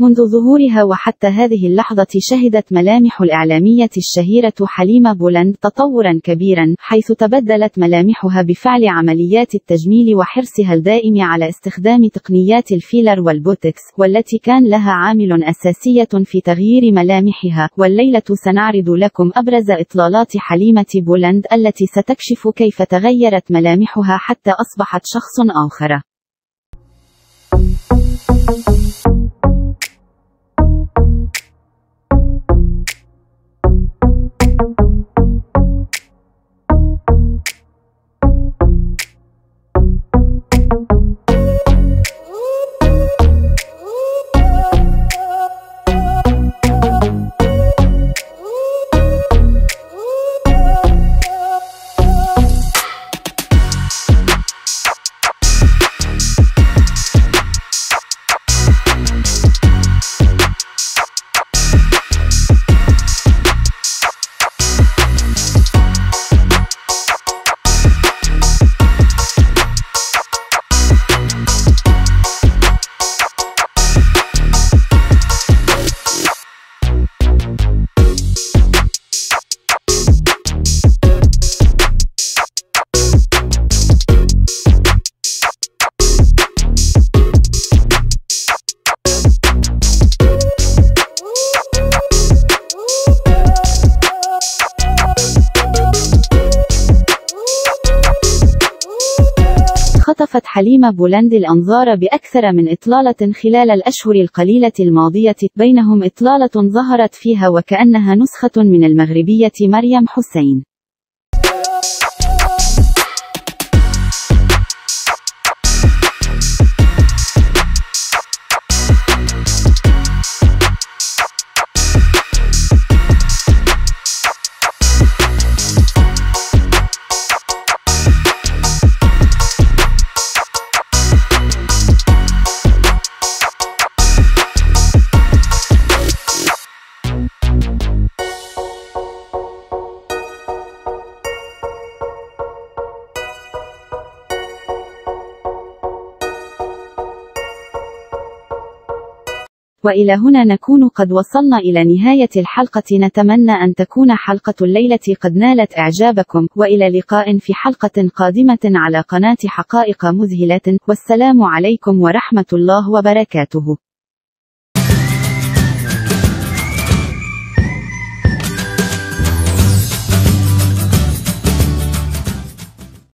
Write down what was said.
منذ ظهورها وحتى هذه اللحظة شهدت ملامح الإعلامية الشهيرة حليمة بولند تطورا كبيرا حيث تبدلت ملامحها بفعل عمليات التجميل وحرصها الدائم على استخدام تقنيات الفيلر والبوتكس والتي كان لها عامل أساسية في تغيير ملامحها. والليلة سنعرض لكم أبرز إطلالات حليمة بولند التي ستكشف كيف تغيرت ملامحها حتى أصبحت شخص آخر. خطفت حليمة بولند الأنظار بأكثر من إطلالة خلال الأشهر القليلة الماضية بينهم إطلالة ظهرت فيها وكأنها نسخة من المغربية مريم حسين. وإلى هنا نكون قد وصلنا إلى نهاية الحلقة. نتمنى أن تكون حلقة الليلة قد نالت إعجابكم وإلى لقاء في حلقة قادمة على قناة حقائق مذهلة. والسلام عليكم ورحمة الله وبركاته.